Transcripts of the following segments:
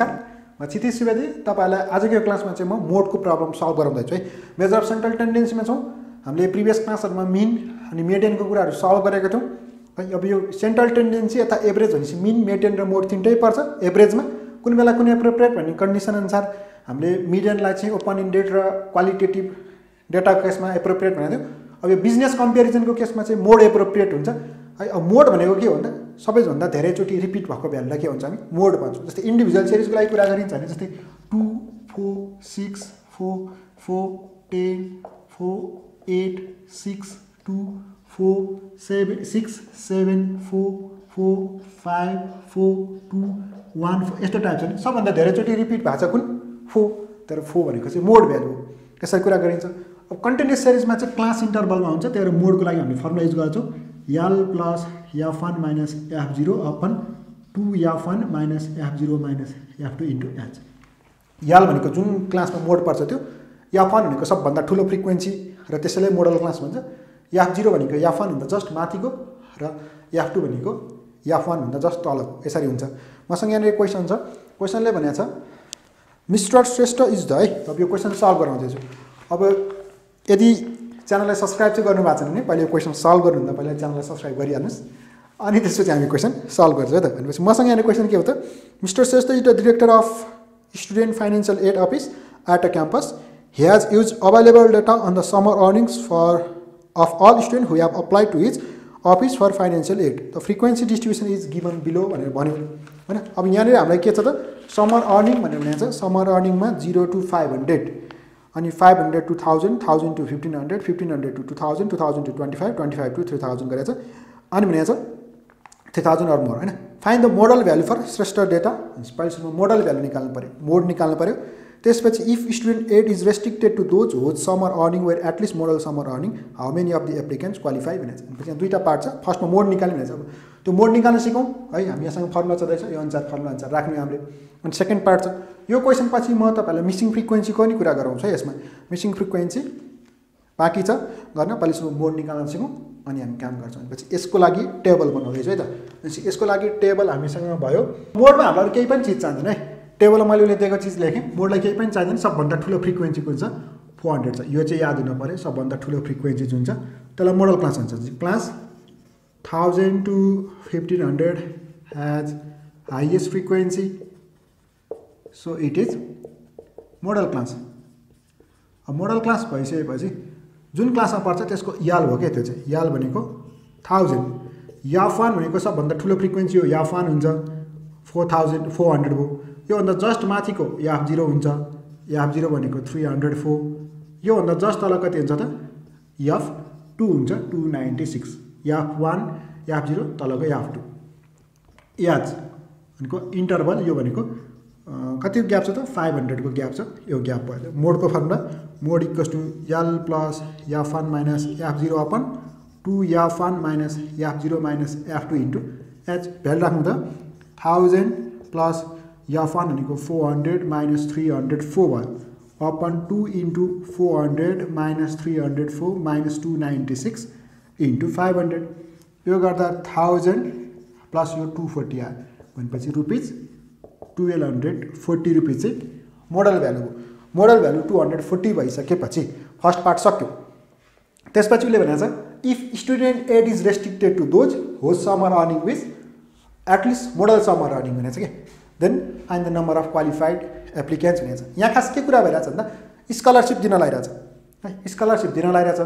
नमस्कार। म क्षितिज सुवेदी तपाईँहरूलाई आजको यो क्लासमा चाहिँ म मोडको प्रब्लम सल्भ गराउँदैछु है। मेजर अफ सेन्ट्रल टेन्डेन्सीमा छौँ। हामीले प्रिभियस क्लासहरूमा मिन अनि मेडियनको कुराहरू सल्भ गरेको थियौँ। है अब यो सेन्ट्रल टेन्डेन्सी यता एभरेज भनेपछि मिन मेडियन र मोड तिनटै पर्छ एभरेजमा। कुनै बेला कुनै एप्रोप्रिएट भन्ने कन्डिसन अनुसार हामीले मिडियनलाई चाहिँ ओपन इन्डेड र क्वालिटेटिभ डेटाको केसमा एप्रोप्रिएट भनेको थियो। अब यो बिजनेस कम्पेरिजनको केसमा चाहिँ मोड एप्रोप्रिएट हुन्छ। है अब मोड भनेको के हो भन्दा सबैभन्दा धेरैचोटि रिपिट भएको भ्यालुलाई के हुन्छ हामी? मोड भन्छौँ। जस्तै इन्डिभिजुअल सिरिजको लागि कुरा गरिन्छ भने जस्तै two four six four four ten four eight six two four seven six seven four four five four two one four यस्तो टाइप छ नि सबभन्दा धेरैचोटि रिपिट भएको छ कुन? फोर। तर फोर भनेको चाहिँ मोड भ्यालु हो। कुरा गरिन्छ। अब कन्टिन्युस सिरिजमा चाहिँ क्लास इन्टरभलमा हुन्छ। त्यही भएर मोडको लागि हामीले फर्मुला युज गर्छौँ। L plus F one minus F zero upon two F one minus F zero minus F two into H L भनेको जुन क्लासमा मोड पर्छ त्यो एफ वान भनेको सबभन्दा ठुलो फ्रिक्वेन्सी र त्यसैलाई मोडल क्लास भन्छ। एफ जिरो भनेको एफ वानभन्दा जस्ट माथिको र एफ टू भनेको एफ वानभन्दा जस्ट तलको यसरी हुन्छ। मसँग यहाँनिर क्वेसन छ। क्वेसनले भनेको छ मिस्टर श्रेष्ठ इज द है। अब यो क्वेसन सल्भ गराउँदैछु। अब यदि च्यानललाई सब्सक्राइब चाहिँ गर्नु भएको छैन भने पहिले क्वेसन सल्भ गर्नुभन्दा पहिला च्यानललाई सब्सक्राइब गरिहाल्नुहोस्। अनि त्यसपछि हामी क्वेसन सल्भ गर्छौँ है त। भनेपछि मसँग यहाँ क्वेसन के हो त? Mister Shrestha is the director of student financial aid office at a campus. He has used available data on the summer earnings for of all students who have applied to his office for financial aid. The frequency distribution is given below भनेर भन्यो। होइन? अब यहाँनिर हामीलाई के छ त? Summer earning भनेर भनेको छ। समर अर्निङमा जिरो टु फाइभ हन्ड्रेड अनि five hundred to thousand thousand to fifteen hundred fifteen hundred to two thousand two thousand to twenty five twenty five to three thousand गरेको छ अनि भनेको छ थ्री थाउजन्ड अर मोर होइन? Find the modal value for Shrestha data पहिलासम्म modal value निकाल्नु पऱ्यो mode निकाल्नु पऱ्यो त्यसपछि if student aid is restricted to those whose summer earning where at least modal summer earning how many of the applicants qualify भनेको छ भनेपछि यहाँ दुईवटा पार्ट छ। फर्स्टमा मोड निकाल्ने भनेको छ अब त्यो मोड निकाल्न सिकौँ। है हामी यहाँसँग फर्मुला चल्दैछ यो अनुसार फर्मुला अनुसार राख्ने हामीले। अनि सेकेन्ड पार्ट छ। यो क्वेसन पछि म तपाईँहरूलाई मिसिङ फ्रिक्वेन्सीको नि कुरा गराउँछु है यसमा। मिसिङ फ्रिक्वेन्सी बाँकी छ। गर्न पहिलेसम्म मोड निकाल्न सिकौँ अनि हामी काम गर्छौँ। भनेपछि यसको लागि टेबल बनाउँदैछु है त। यसको लागि टेबल हामीसँग भयो। मोडमा हामीलाई केही पनि चिज चाहिँदैन है। टेबलमा मैले उसले दिएको चिज लेखेँ। मोडलाई केही पनि चाहिँदैन सबभन्दा ठुलो फ्रिक्वेन्सी कुन छ? फोर हन्ड्रेड छ। यो चाहिँ याद हुनु पऱ्यो सबभन्दा ठुलो फ्रिक्वेन्सी जुन छ? त्यसलाई मोडल क्लास भन्छ। Class thousand to fifteen hundred has highest frequency so it is modal class modal class भइसकेपछि जुन क्लासमा पर्छ त्यसको याल हो क्या त्यो चाहिँ? याल भनेको थाउजन्ड याफ वान भनेको सबभन्दा ठुलो फ्रिक्वेन्सी हो। याफ वान हुन्छ। फोर थाउजन्ड फोर हन्ड्रेड भयो योभन्दा जस्ट माथिको याफ जिरो हुन्छ। याफ जिरो भनेको थ्री हन्ड्रेड फोर योभन्दा जस्ट तल कति हुन्छ त? यफ टू हुन्छ two ninety six F one F zero तलको याफ टू याज भनेको इन्टरभल यो भनेको कतिको ग्याप छ त? फाइभ हन्ड्रेडको ग्याप छ। यो ग्याप भयो। मोडको formula mode equals to L plus F one minus F zero upon two F one minus F zero minus F two into H value राख्नु त। थाउजन्ड प्लस वान भनेको four hundred minus three hundred four भयो upon two into four hundred minus three hundred four minus two ninety six into five hundred यो गर्दा thousand plus यो two forty आयो भनेपछि rupees twelve hundred forty rupees modal value हो modal value two hundred forty भइसकेपछि first part सक्यो। त्यसपछि if student aid is restricted to those whose summer earning with at least modal summer earning भनेको छ कि? Then find the number of qualified applicants भनेको छ यहाँ खास के कुरा भइरहेछ भन्दा स्कलरसिप दिन लगाइरहेछ है स्कलरसिप दिन लगाइरहेछ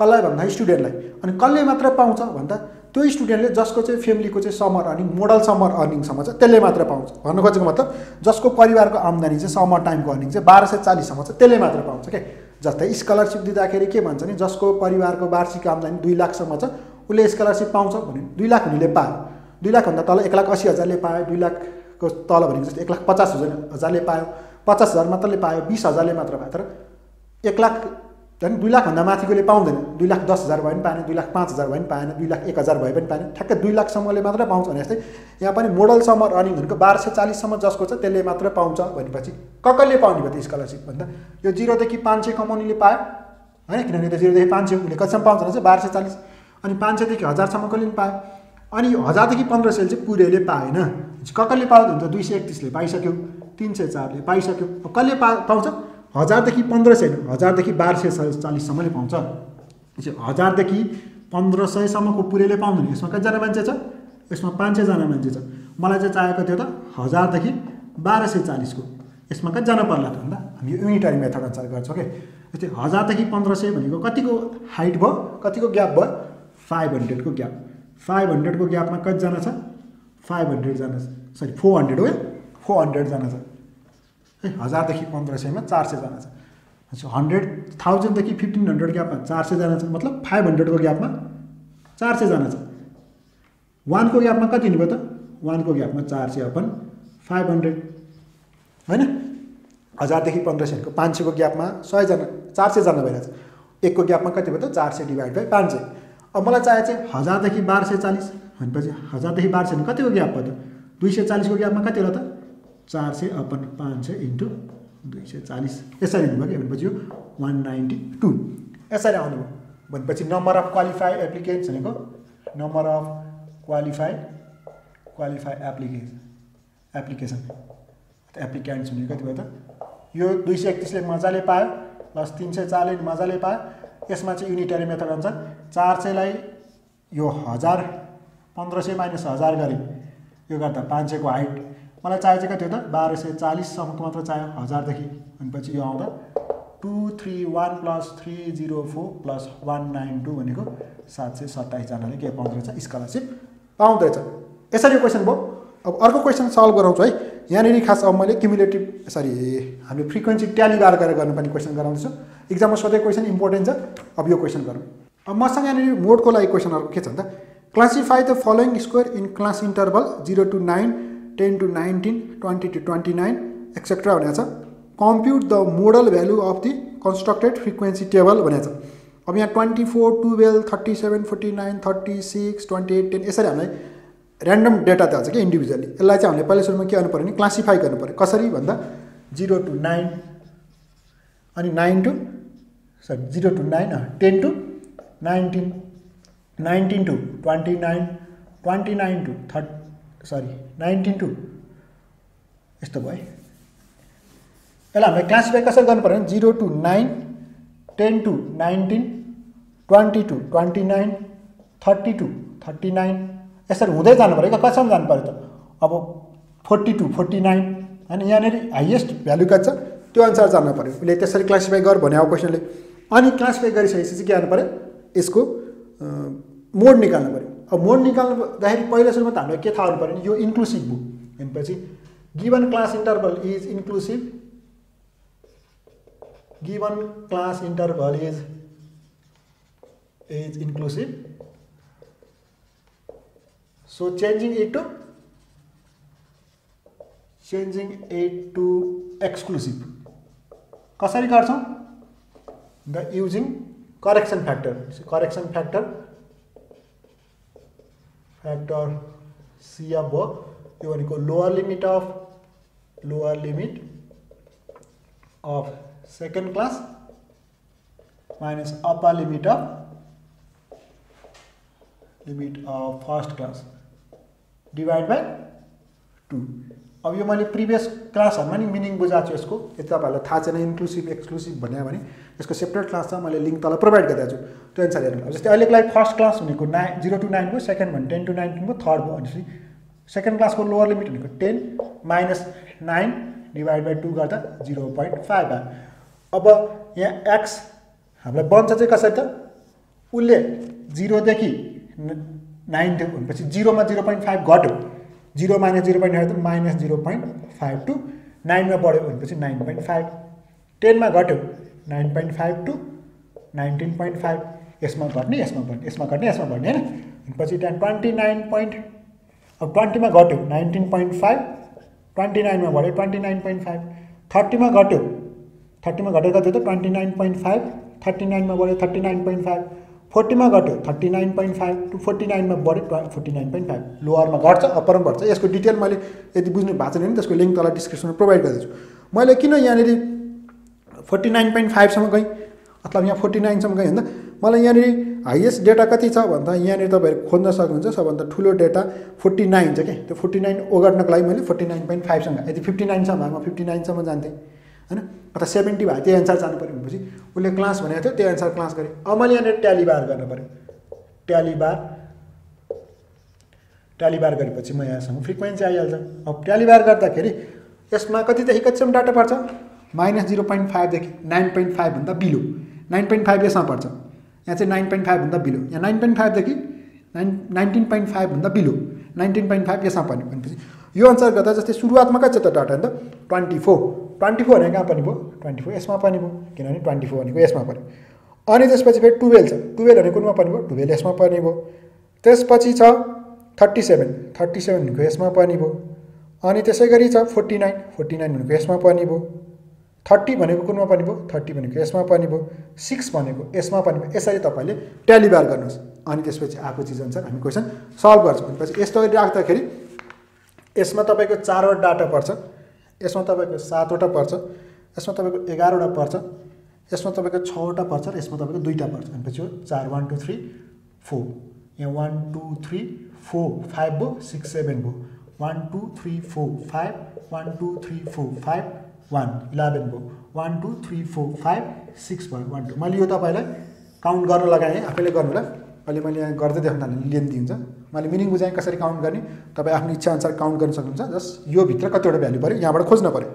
कसलाई भन्दा स्टुडेन्टलाई अनि कसले मात्र पाउँछ भन्दा त्यो स्टुडेन्टले जसको चाहिँ फ्यामिलीको चाहिँ समर अर्निङ मोडल समर अर्निङसम्म छ त्यसले मात्र पाउँछ। भन्नु खोजेको मतलब जसको परिवारको आम्दानी चाहिँ समर टाइमको अर्निङ चाहिँ बाह्र सय चालिससम्म छ त्यसले मात्र पाउँछ क्या जस्तै स्कलरसिप दिँदाखेरि के भन्छ नि जसको परिवारको वार्षिक आम्दानी दुई लाखसम्म छ उसले स्कलरसिप पाउँछ भने दुई लाख हुनेले पायो। दुई लाखभन्दा तल एक लाख असी हजारले पायो दुई लाखको तल भनेको जस्तो एक लाख पचास हजार हजारले पायो। पचास हजार मात्रले पायो बिस हजारले मात्र पायो। तर एक लाख झन् दुई लाखभन्दा माथिकोले पाउँदैन। दुई लाख दस हजार भए पनि पाएन दुई लाख पाँच हजार भए पनि पाएन दुई लाख एक हजार भए पनि पाएन। ठ्याक्कै दुई लाखसम्मले मात्रै पाउँछ भने जस्तै यहाँ पनि मोडल समर अर्निङ भनेको बाह्र सय चालिससम्म जसको छ त्यसले मात्र पाउँछ भनेपछि कसले पाउने भयो त स्कलरसिप भन्दा? यो जिरोदेखि पाँच सय कमाउनेले पायो। होइन? किनभने त जिरोदेखि पाँच सय उसले कतिसम्म पाउँछ भने चाहिँ बाह्र सय चालिस। अनि पाँच सयदेखि हजारसम्मकोले पनि पायो। अनि हजारदेखि पन्ध्र सयले चाहिँ पुरैले पाएन। कसले भने त दुई सय एकतिसले पाइसक्यो तिन सय चारले पाइसक्यो। अब कसले पा पाउँछ? हजारदेखि पन्ध्र सय हजारदेखि बाह्र सय चालिससम्मले पाउँछ। हजारदेखि पन्ध्र सयसम्मको पुरैले पाउँदैन। यसमा कतिजना मान्छे छ? यसमा पाँच सयजना मान्छे छ। मलाई चाहिँ चाहिएको थियो त हजारदेखि बाह्र सय चालिसको। यसमा कतिजना पर्ला त भन्दा हामी युनिटरी मेथड अनुसार गर्छौँ कि? जस्तै हजारदेखि पन्ध्र सय भनेको कतिको हाइट भयो कतिको ग्याप भयो? फाइभ हन्ड्रेडको ग्याप फाइभ हन्ड्रेडको ग्यापमा कतिजना छ? फाइभ हन्ड्रेडजना सरी फोर हन्ड्रेड हो फोर हन्ड्रेडजना छ। है हजारदेखि पन्ध्र सयमा चार सयजना छ। हन्ड्रेड थाउजन्डदेखि फिफ्टिन हन्ड्रेड ग्यापमा चार सयजना छ। मतलब फाइभ हन्ड्रेडको ग्यापमा चार सयजना छ। वानको ग्यापमा कति हुने भयो त वानको ग्यापमा चार सय अपन फाइभ हन्ड्रेड होइन? हजारदेखि पन्ध्र सयको पाँच सयको ग्यापमा सयजना चार सयजना भइरहेछ। एकको ग्यापमा कति भयो त? चार सय डिभाइड बाई पाँच सय। अब मलाई चाहिएको चाहिँ हजारदेखि बाह्र सय चालिस। भनेपछि हजारदेखि बाह्र सय कतिको ग्याप भयो त? दुई सय चालिसको ग्यापमा कति होला त? चार सय अपन पाँच सय इन्टु दुई सय चालिस। यसरी हुनुभयो कि? भनेपछि यो वान नाइन्टी टू। यसरी आउनुभयो। भनेपछि नम्बर अफ क्वालिफाइड एप्लिकेन्ट्स भनेको number of qualified qualified application. Application applicants हुने कति भयो त? यो दुई सय एकतिसले मजाले पायो प्लस तिन सय चारले मजाले पायो। यसमा चाहिँ युनिटरी मेथड अनुसार चार सयलाई यो हजार पन्ध्र सय माइनस हजार गरेँ। यो गर्दा पाँच सयको हाइट। मलाई चाहिएको हो त? बाह्र सय चालिससम्मको मात्र चाहियो हजारदेखि। भनेपछि यो आउँदा two three one plus three zero four plus one nine two भनेको सात सय सत्ताइसजनाले के पाउँदो रहेछ? स्कलरसिप पाउँदैछ। यसरी क्वेसन भयो। अब अर्को क्वेसन सल्भ गराउँछु है। यहाँनिर खास अब मैले क्युमुलेटिभ सरी हामीले फ्रिक्वेन्सी ट्याली बार गरेर गर्नुपर्ने क्वेसन गराउँदैछु। इक्जाममा सोधेको क्वेसन इम्पोर्टेन्ट छ। अब यो क्वेसन गरौँ। अब मसँग यहाँनिर मोडको लागि क्वेसन अर्को के छ भन्दा the following square in class interval zero to nine ten to nineteen twenty to twenty nine etcetera भनेको छ। Compute the modal value of the constructed frequency table भनेको छ। अब यहाँ twenty four twelve thirty seven forty nine thirty six twenty eight ten यसरी हामीलाई random data दिन्छ कि इन्डिभिजुअली यसलाई चाहिँ हामीले पहिला सुरुमा के गर्नु पऱ्यो भने क्लासिफाई गर्नु पऱ्यो कसरी भन्दा जिरो टु नाइन अनि nine to sorry zero to nine ten to nineteen nineteen to twenty nine twenty nine to thirty sorry nineteen to. यस्तो भयो। यसलाई हामीले क्लासिफाई कसरी गर्नु पऱ्यो भने zero to nine ten to nineteen twenty to twenty nine thirty to thirty nine. यसरी हुँदै जानु पऱ्यो क्या कतिसम्म जानु पऱ्यो त? अब फोर्टी टू फोर्टी नाइन होइन यहाँनिर हाइएस्ट भ्यालु कति छ? त्यो अनुसार जानु पऱ्यो। उसले त्यसरी क्लासिफाई गर भने अब क्वेसनले। अनि क्लासिफाई गरिसकेपछि के गर्नु पऱ्यो? यसको मोड निकाल्नु पऱ्यो। अब मोड निकाल्दाखेरि पहिला सुरुमा त हामीलाई के थाहा हुनु पऱ्यो यो इन्क्लुसिभ बुक भनेपछि given class interval is inclusive given class interval is is inclusive so changing it to, changing it to exclusive. कसरी गर्छौँ? The using correction factor correction factor factor CF भयो यो भनेको lower limit of lower limit of second class minus upper limit of limit of first class divide by two अब यो मैले previous क्लासहरूमा नि meaning बुझाएको छु यसको। यदि तपाईँहरूलाई थाहा छैन इन्क्लुसिभ एक्सक्लुसिभ भन्यो भने यसको सेपरेट क्लास छ मैले लिङ्क तल प्रोभाइड गरिदिएको छु। त्यो अनुसार हेर्नु जस्तै अहिलेको लागि फर्स्ट क्लास भनेको नाइन जिरो टू नाइन भयो सेकेन्ड भने टेन टू नाइन्टिन भयो थर्ड भयो। भनेपछि सेकेन्ड क्लासको लोवर लिमिट भनेको ten minus nine divide by two गर्दा जिरो पोइन्ट फाइभ आयो अब यहाँ एक्स हामीलाई बन्छ चाहिँ कसरी त? उसले जिरोदेखि नाइन थियो भनेपछि जिरोमा जिरो पोइन्ट फाइभ घट्यो। जिरो माइनस जिरो पोइन्ट त minus zero point five to. नाइनमा बढ्यो भनेपछि नाइन पोइन्ट फाइभ टेनमा घट्यो nine point five to nineteen point five यसमा घट्ने यसमा घट्ने यसमा घट्ने यसमा घट्ने होइन? भनेपछि त्यहाँ ट्वेन्टी नाइन पोइन्ट अब ट्वेन्टीमा घट्यो नाइन्टिन पोइन्ट फाइभ ट्वेन्टी नाइनमा बढ्यो ट्वेन्टी नाइन पोइन्ट फाइभ थर्टीमा घट्यो थर्टीमा घट्यो कति त? Twenty nine point five thirty नाइनमा बढ्यो थर्टी नाइन पोइन्ट फाइभ फोर्टीमा घट्यो thirty nine point five to forty नाइनमा बढ्यो फोर्टी नाइन पोइन्ट फाइभ। लोवरमा घट्छ अप्परमा घट्छ यसको डिटेल मैले यदि बुझ्नु भएको छैन भने त्यसको लिङ्क तल डिस्क्रिप्सनमा प्रोभाइड गरिदिन्छु। मैले किन यहाँनिर फोर्टी नाइन पोइन्ट फाइभसम्म गएँ? मतलब यहाँ फोर्टी नाइनसम्म गएँ भन्दा मलाई यहाँनिर हाइएस्ट डेटा कति छ भन्दा यहाँनिर तपाईँहरू खोज्न सक्नुहुन्छ सबभन्दा ठुलो डेटा फोर्टी नाइन छ क्या। त्यो फोर्टी नाइन ओगट्नको लागि मैले फोर्टी नाइन पोइन्ट फाइभसँग यदि फिफ्टी नाइनसम्म म फिफ्टी नाइनसम्म जान्थेँ। होइन? अथवा सेभेन्टी भयो त्यही अनुसार जानु पऱ्यो भनेपछि उसले क्लास भनेको थियो त्यही अनुसार क्लास गरेँ अब मैले यहाँनिर ट्याली बार गर्नु पऱ्यो। ट्याली बार ट्याली बार गरेपछि म यहाँसँग फ्रिक्वेन्सी आइहाल्छ। अब ट्याली बार गर्दाखेरि यसमा कतिदेखि कतिसम्म डाटा पर्छ? माइनस जिरो पोइन्ट फाइभदेखि नाइन पोइन्ट फाइभभन्दा बिलो। नाइन पोइन्ट फाइभ यसमा पर्छ। यहाँ चाहिँ नाइन पोइन्ट फाइभभन्दा बिलो। यहाँ नाइन पोइन्ट फाइभदेखि नाइन नाइन्टिन पोइन्ट फाइभभन्दा बिलो। नाइन्टिन पोइन्ट फाइभ यसमा पर्ने भनेपछि यो अनुसार गर्दा जस्तै सुरुवातमा कति छ त डाटा नि त ट्वेन्टी फोर। ट्वेन्टी फोर भनेको कहाँ पनि भयो ट्वेन्टी फोर यसमा पनि भयो किनभने ट्वेन्टी फोर भनेको यसमा पऱ्यो अनि त्यसपछि फेरि टुवेल्भ छ। टुवेल्भ भनेको कुनमा पर्ने भयो टुवेल्भ यसमा पर्ने भयो त्यसपछि छ थर्टी सेभेन। थर्टी सेभेन भनेको यसमा पर्ने भयो अनि त्यसै गरी छ फोर्टी नाइन। फोर्टी नाइन भनेको यसमा पर्ने भयो थर्टी भनेको कुनमा पर्ने भयो थर्टी भनेको यसमा पर्ने भयो सिक्स भनेको यसमा पर्ने भयो यसरी तपाईँले ट्यालिबार गर्नुहोस्। अनि त्यसपछि आएको चिज अनुसार हामी क्वेसन सल्भ गर्छौँ। भनेपछि यस्तो राख्दाखेरि यसमा तपाईँको चारवटा डाटा पर्छ। यसमा तपाईँको सातवटा पर्छ यसमा तपाईँको एघारवटा पर्छ यसमा तपाईँको छवटा पर्छ र यसमा तपाईँको दुईवटा पर्छ। भनेपछि हो चार वान टू थ्री फोर यहाँ one two three four five भयो सिक्स सेभेन भयो। One two three four five one two three four five one eleven भयो। One two three four five six भयो वान टू मैले यो तपाईँलाई count गर्न लगाएँ आफैले गर्नुलाई। अहिले मैले यहाँ गर्दै देखाउनु थालेँ लेन्थी हुन्छ मैले मिनिङ बुझाएँ कसरी काउन्ट गर्ने? तपाईँ आफ्नो इच्छाअनुसार काउन्ट गर्न सक्नुहुन्छ। जस्ट यो भित्र कतिवटा भ्यालु पऱ्यो, यहाँबाट खोज्न पऱ्यो।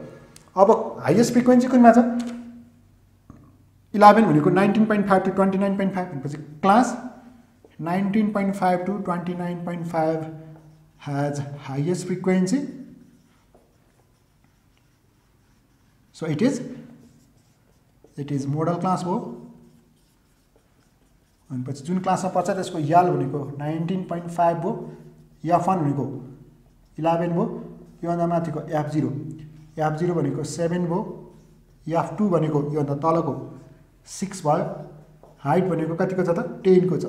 अब हाइएस्ट फ्रिक्वेन्सी कुनमा छ? इलेभेन भनेको nineteen point five to twenty nine five भनेपछि class nineteen point five to twenty nine point five has highest frequency. So it is it is modal class भयो भनेपछि जुन क्लासमा पर्छ त्यसको याल भनेको नाइन्टिन पोइन्ट फाइभ भयो एफ वान भनेको इलेभेन भयो योभन्दा माथिको एफ जिरो। एफ जिरो भनेको सेभेन भयो एफ टू भनेको योभन्दा तलको। सिक्स भयो हाइट भनेको कतिको छ त? टेनको छ।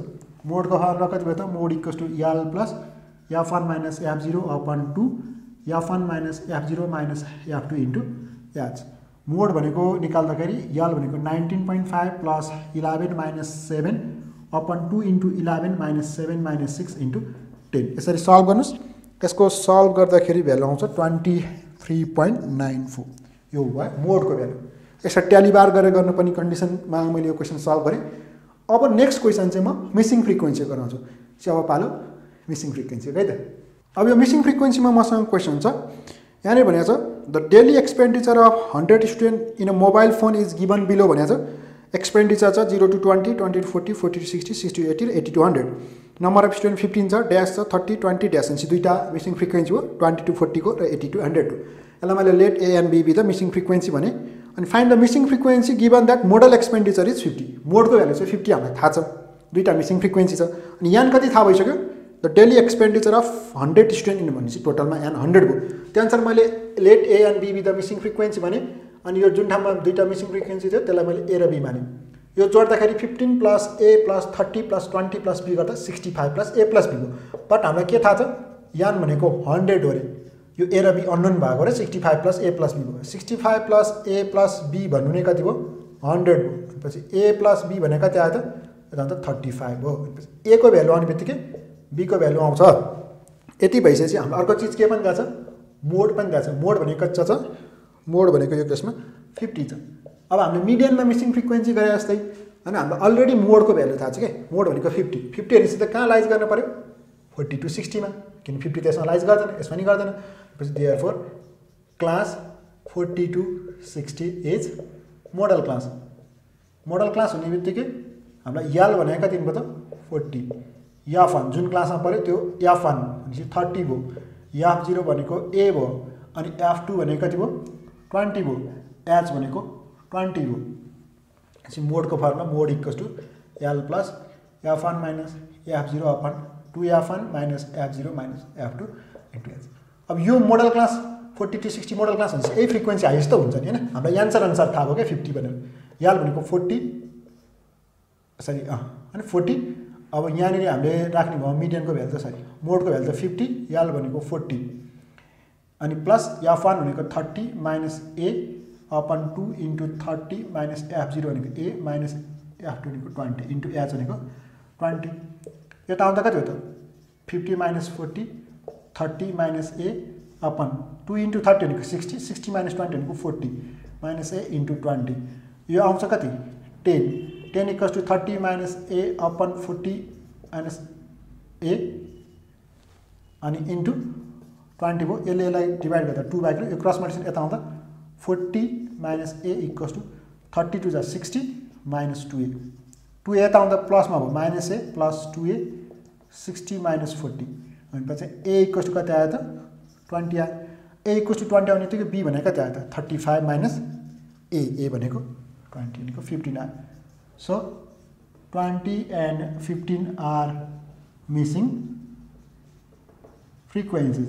मोडको फर्मुला कति भयो त? Mode equals to L plus F one minus F zero upon two F one minus F zero minus F two into H. Mode भनेको निकाल्दाखेरि यल भनेको nineteen point five plus eleven minus seven upon two into eleven minus seven minus six into ten यसरी solve गर्नुहोस्। यसको solve गर्दाखेरि value आउँछ twenty three point nine four यो भयो मोडको भ्यालु यसरी ट्यालिबार गरेर गर्नुपर्ने कन्डिसनमा मैले यो क्वेसन सल्भ गरेँ। अब नेक्स्ट क्वेसन चाहिँ म मिसिङ फ्रिक्वेन्सी गराउँछु चाहिँ अब पालो मिसिङ फ्रिक्वेन्सी है त? अब यो मिसिङ फ्रिक्वेन्सीमा मसँग क्वेसन छ। यहाँनिर भनेको छ the daily expenditure of hundred student in a mobile phone is given below भनेको छ। एक्सपेन्डिचर छ zero to twenty twenty to forty forty to sixty sixty to eighty eighty to hundred number of student fifteen छ dash छ thirty twenty dash भनेपछि दुईवटा missing frequency हो twenty to फोर्टीको र एट्टी टू हन्ड्रेडको यसलाई मैले let A and B be the missing frequency भने अनि find the missing frequency given that modal expenditure is fifty मोडको value चाहिँ फिफ्टी हामीलाई थाहा छ दुईवटा मिसिङ फ्रिक्वेन्सी छ अनि यहाँ कति थाहा भइसक्यो the daily expenditure of hundred student भनेपछि टोटलमा एन हन्ड्रेड भयो त्यो अनुसार मैले let A and B the missing frequency भने अनि यो जुन ठाउँमा दुईवटा मिसिङ फ्रिक्वेन्सी थियो त्यसलाई मैले ए र बी माने। यो जोड्दाखेरि fifteen plus A plus thirty plus twenty plus B गर्दा sixty five plus A plus B भयो। बट हामीलाई के थाहा छ? यान भनेको हन्ड्रेड हो अरे। यो ए र बी अन्नोन भएको र sixty five plus A plus B भयो। Sixty five plus A plus B भन्नु नै कति भयो? हन्ड्रेड भयो। पछि ए प्लस बी भने कति आयो त? अन्त थर्टी फाइभ हो ए को भ्यालु आउने बित्तिकै बीको भ्यालु आउँछ। यति भइसकेपछि हाम्रो अर्को चिज के पनि गएको छ? मोड पनि गएको छ। मोड भनेको कच्चा छ मोड भनेको यो केसमा फिफ्टी छ। अब हामीले मिडियनमा मिसिङ फ्रिक्वेन्सी गरे जस्तै होइन हाम्रो अलरेडी मोडको भ्यालु थाहा छ क्या मोड भनेको फिफ्टी फिफ्टी भनेपछि त कहाँ लाइज गर्नु पऱ्यो फोर्टी टू सिक्सटीमा किन फिफ्टी त यसमा लाइज गर्दैन यसमा नि गर्दैन। पछि DR four class forty to sixty as modal class modal class हुने बित्तिकै हामीलाई याल भनेको कति भयो त फोर्टी याफ वान जुन क्लासमा पऱ्यो त्यो एफ वान भनेपछि थर्टी भयो। एफ जिरो भनेको ए भयो। अनि एफ टू भनेको कति भयो? ट्वेन्टी भयो एच भनेको ट्वेन्टी भयो भनेपछि मोडको formula mode equals to L plus F one minus F zero upon two F one minus F zero minus F two into H अब यो modal class forty to sixty modal class भनेपछि यही frequency highest त हुन्छ नि होइन? हामीलाई answer अनुसार थाहा भयो क्या फिफ्टी भनेर। याल भनेको फोर्टी सरी अँ होइन फोर्टी अब यहाँनिर हामीले राख्ने भयो मिडियनको भ्यालु त सरी मोडको भ्यालु त फिफ्टी याल भनेको फोर्टी प्लस एफ़ वान भनेको thirty minus A, upon two into thirty minus F zero A, minus F two भनेको ट्वेन्टी, इन्टु एच भनेको ट्वेन्टी। यता आउँदा fifty minus forty, thirty minus A, upon two into thirty sixty sixty minus भनेको forty, minus A into twenty. यो आउँछ कति? Ten. Ten equals to thirty minus A, upon forty minus A into भयो यसले यसलाई divide गर्दा टू बाइक यो क्रस मल्टिसन यता आउँदा forty minus A equals to thirty to जा sixty minus two A two A यता आउँदा प्लसमा भयो minus A plus two A sixty minus forty भनेपछि ए इक्वल्स टू कति आयो। त ट्वेन्टी आयो ए इक्वल्स टु ट्वेन्टी आउने बित्तिकै बी कति आयो त thirty five minus A A भनेको फिफ्टिन आयो। So twenty and fifteen are missing frequencies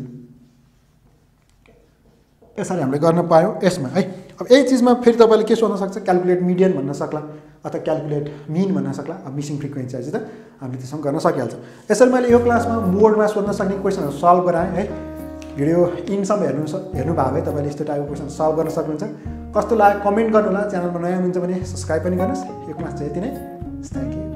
यसरी हामीले गर्न पायौँ यसमा है? अब यही चिजमा फेरि तपाईँले के सोध्न सक्छ? क्यालकुलेट मिडियन भन्न सक्ला अथवा क्यालकुलेट मिन भन्न सक्ला। अब मिसिङ फ्रिक्वेन्सी चाहिँ त हामीले त्यसमा गर्न सकिहाल्छौँ। यसरी मैले यो क्लासमा बोर्डमा सोध्न सक्ने क्वेसनहरू सल्भ गराएँ है? भिडियो इनसम्म हेर्नु हेर्नु भएको भए तपाईँले यस्तो टाइपको क्वेसन सल्भ गर्न सक्नुहुन्छ। कस्तो लाग्यो? कमेन्ट गर्नु होला च्यानलमा नयाँ हुनुहुन्छ भने सब्सक्राइब पनि गर्नुहोस्। यो क्लास चाहिँ यति नै। Thank you